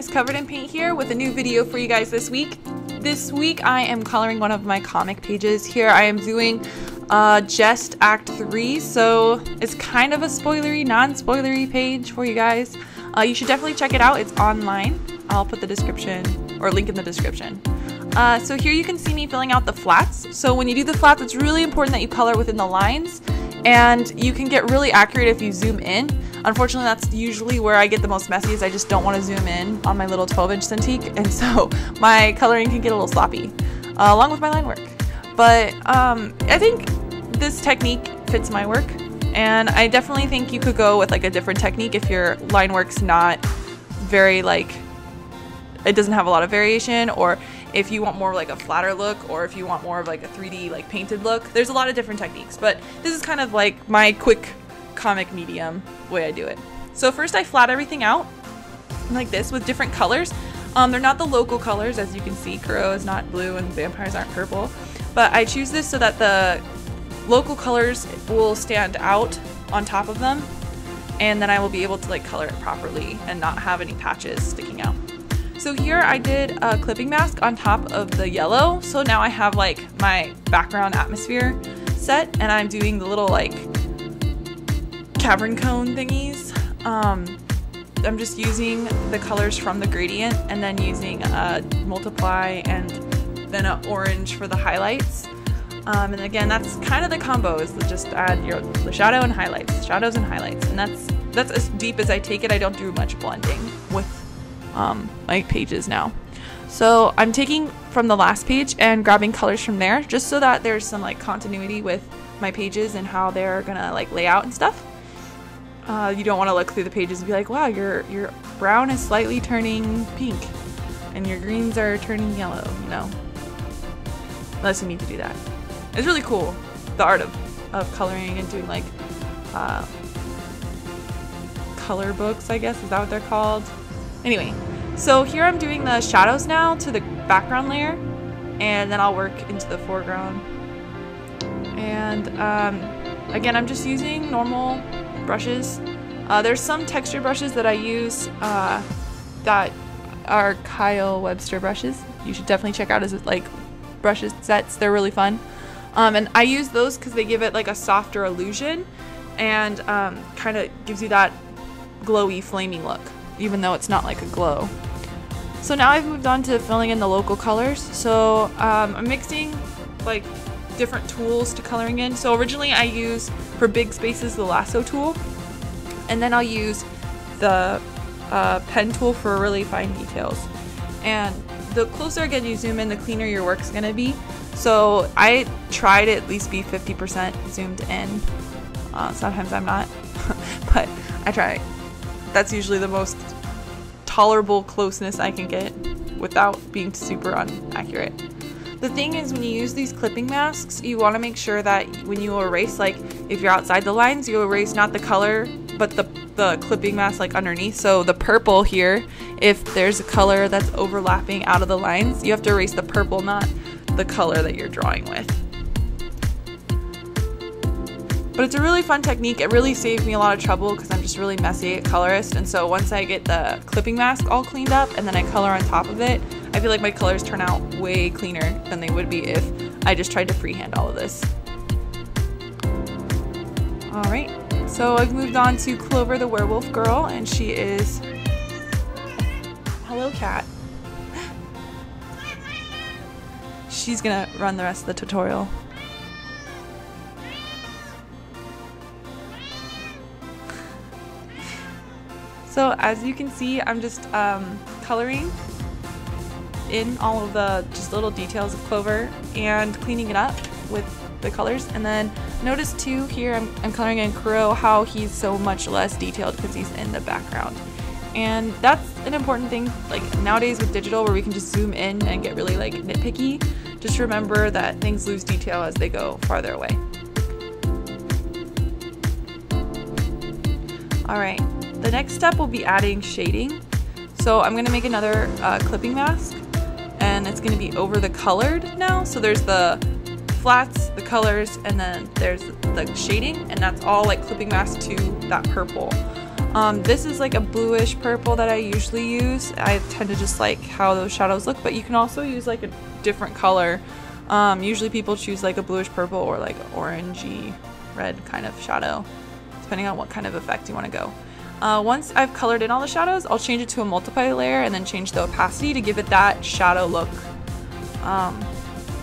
Miss Covered in Paint here with a new video for you guys this week. This week I am coloring one of my comic pages. Here I am doing uh, Gest Act 3, so it's kind of a spoilery, non-spoilery page for you guys. Uh, you should definitely check it out. It's online. I'll put the description or link in the description. Uh, so here you can see me filling out the flats. So when you do the flats, it's really important that you color within the lines and you can get really accurate if you zoom in. Unfortunately, that's usually where I get the most messy is I just don't want to zoom in on my little 12 inch Cintiq and so my coloring can get a little sloppy uh, along with my line work. But um, I think this technique fits my work and I definitely think you could go with like a different technique if your line work's not very like it doesn't have a lot of variation or if you want more like a flatter look or if you want more of like a 3D like painted look. There's a lot of different techniques, but this is kind of like my quick comic medium way I do it. So first I flat everything out like this with different colors. Um, they're not the local colors, as you can see. Kuro is not blue and vampires aren't purple. But I choose this so that the local colors will stand out on top of them. And then I will be able to like color it properly and not have any patches sticking out. So here I did a clipping mask on top of the yellow. So now I have like my background atmosphere set and I'm doing the little like cavern cone thingies. Um, I'm just using the colors from the gradient and then using a multiply and then an orange for the highlights. Um, and again, that's kind of the combo is just add your the shadow and highlights, shadows and highlights. And that's that's as deep as I take it. I don't do much blending with um, my pages now. So I'm taking from the last page and grabbing colors from there just so that there's some like continuity with my pages and how they're gonna like lay out and stuff. Uh, you don't want to look through the pages and be like, wow, your your brown is slightly turning pink and your greens are turning yellow, you know. Unless you need to do that. It's really cool, the art of, of coloring and doing like uh, color books, I guess. Is that what they're called? Anyway, so here I'm doing the shadows now to the background layer, and then I'll work into the foreground. And um, again, I'm just using normal brushes. Uh, there's some texture brushes that I use uh, that are Kyle Webster brushes. You should definitely check out his like brushes sets. They're really fun. Um, and I use those because they give it like a softer illusion and um, kind of gives you that glowy, flaming look even though it's not like a glow. So now I've moved on to filling in the local colors. So um, I'm mixing like different tools to coloring in. So originally I use for big spaces the lasso tool and then I'll use the uh, pen tool for really fine details. And the closer again you zoom in, the cleaner your work's gonna be. So I try to at least be 50% zoomed in. Uh, sometimes I'm not, but I try. That's usually the most tolerable closeness I can get without being super inaccurate. The thing is when you use these clipping masks, you want to make sure that when you erase, like if you're outside the lines, you erase not the color, but the, the clipping mask like underneath. So the purple here, if there's a color that's overlapping out of the lines, you have to erase the purple, not the color that you're drawing with. But it's a really fun technique. It really saved me a lot of trouble because I'm just really messy at colorist. And so once I get the clipping mask all cleaned up and then I color on top of it, I feel like my colors turn out way cleaner than they would be if I just tried to freehand all of this. Alright, so I've moved on to Clover the Werewolf Girl and she is... Hello cat. She's gonna run the rest of the tutorial. So as you can see, I'm just um, coloring in all of the just little details of Clover and cleaning it up with the colors. And then notice too here, I'm, I'm coloring in Kuro how he's so much less detailed because he's in the background. And that's an important thing, like nowadays with digital where we can just zoom in and get really like nitpicky, just remember that things lose detail as they go farther away. All right, the next step will be adding shading. So I'm gonna make another uh, clipping mask it's gonna be over the colored now. So there's the flats, the colors, and then there's the shading and that's all like clipping mask to that purple. Um, this is like a bluish purple that I usually use. I tend to just like how those shadows look, but you can also use like a different color. Um, usually people choose like a bluish purple or like orangey red kind of shadow, depending on what kind of effect you want to go. Uh, once I've colored in all the shadows, I'll change it to a multiply layer and then change the opacity to give it that shadow look. Um,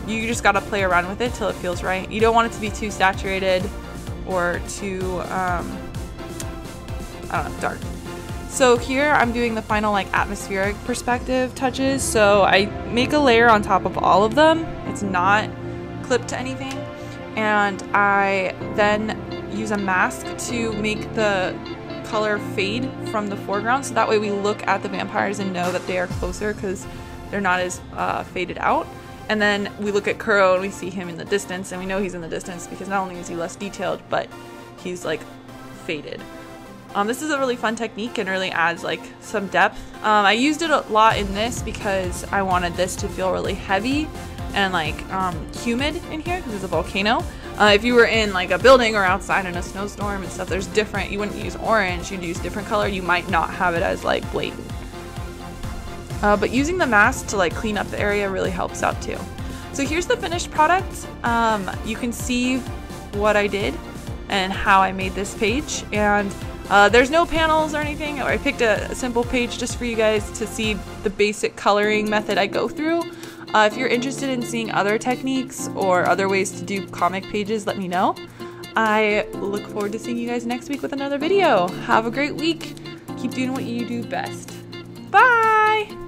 you just gotta play around with it till it feels right. You don't want it to be too saturated or too, um, I don't know, dark. So here I'm doing the final like atmospheric perspective touches. So I make a layer on top of all of them. It's not clipped to anything. And I then use a mask to make the color fade from the foreground. So that way we look at the vampires and know that they are closer because they're not as uh, faded out. And then we look at Kuro and we see him in the distance and we know he's in the distance because not only is he less detailed, but he's like faded. Um, this is a really fun technique and really adds like some depth. Um, I used it a lot in this because I wanted this to feel really heavy and like um, humid in here because it's a volcano. Uh, if you were in like a building or outside in a snowstorm and stuff, there's different, you wouldn't use orange, you'd use different color. You might not have it as like blatant. Uh, but using the mask to like clean up the area really helps out too. So here's the finished product. Um, you can see what I did and how I made this page. And uh, there's no panels or anything. I picked a, a, simple page just for you guys to see the basic coloring method I go through. Uh, if you're interested in seeing other techniques or other ways to do comic pages, let me know. I look forward to seeing you guys next week with another video. Have a great week. Keep doing what you do best. Bye!